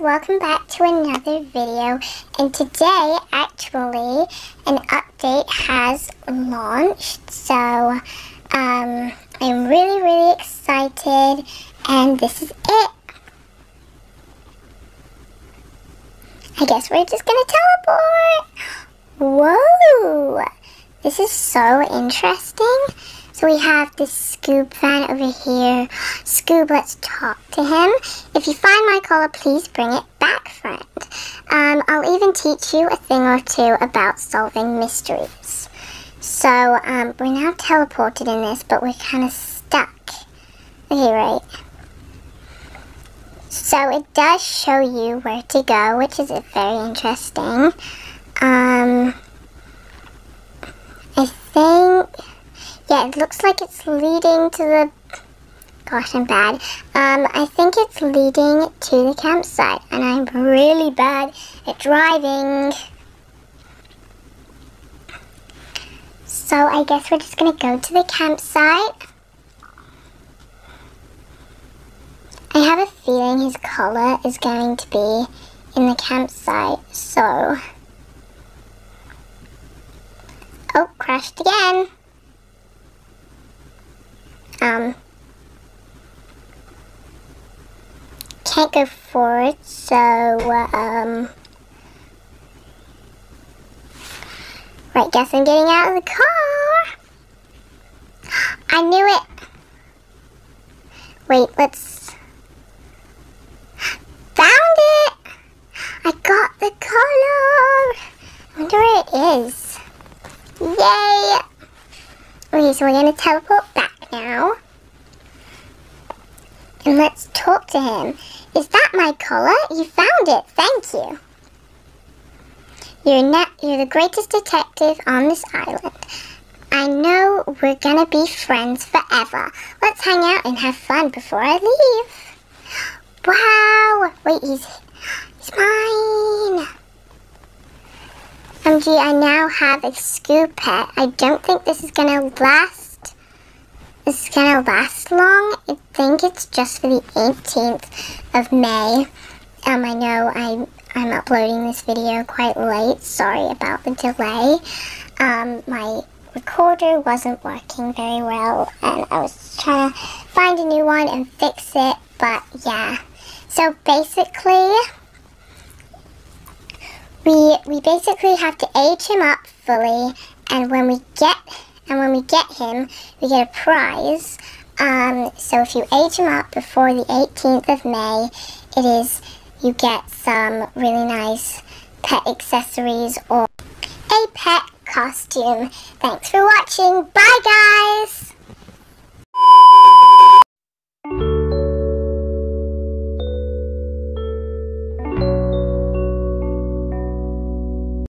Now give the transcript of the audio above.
welcome back to another video and today actually an update has launched so um, I'm really really excited and this is it. I guess we're just gonna teleport! Whoa! This is so interesting. So we have this Scoob fan over here. Scoob, let's talk to him. If you find my collar, please bring it back, friend. Um, I'll even teach you a thing or two about solving mysteries. So, um, we're now teleported in this, but we're kind of stuck. Okay, right. So it does show you where to go, which is very interesting. Um, I think... Yeah, it looks like it's leading to the... Gosh, I'm bad. Um, I think it's leading to the campsite, and I'm really bad at driving. So I guess we're just gonna go to the campsite. I have a feeling his collar is going to be in the campsite, so... Oh, crashed again um, can't go forward, so, um, right, guess I'm getting out of the car. I knew it. Wait, let's, found it. I got the color. I wonder where it is. Yay. Okay, so we're going to teleport back now. And let's talk to him. Is that my collar? You found it. Thank you. You're, you're the greatest detective on this island. I know we're gonna be friends forever. Let's hang out and have fun before I leave. Wow! Wait, he's, he's mine! MG, I now have a Scoob pet. I don't think this is gonna last is gonna last long. I think it's just for the 18th of May. Um, I know I'm, I'm uploading this video quite late. Sorry about the delay. Um, my recorder wasn't working very well and I was trying to find a new one and fix it, but yeah. So basically, we, we basically have to age him up fully and when we get and when we get him, we get a prize. Um, so if you age him up before the 18th of May, it is you get some really nice pet accessories or a pet costume. Thanks for watching. Bye, guys!